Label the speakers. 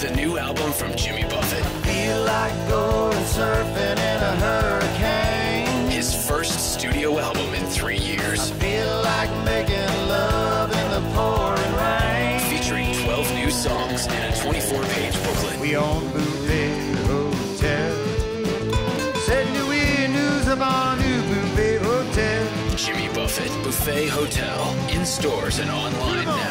Speaker 1: the new album from Jimmy Buffett.
Speaker 2: Feel like going surfing in a hurricane.
Speaker 1: His first studio album in three years.
Speaker 2: I Feel like making love in the pouring rain.
Speaker 1: Featuring 12 new songs and a 24 page booklet.
Speaker 2: We own Buffet Hotel. Said do we news of our new Buffet Hotel.
Speaker 1: Jimmy Buffett, Buffet Hotel, in stores and online now.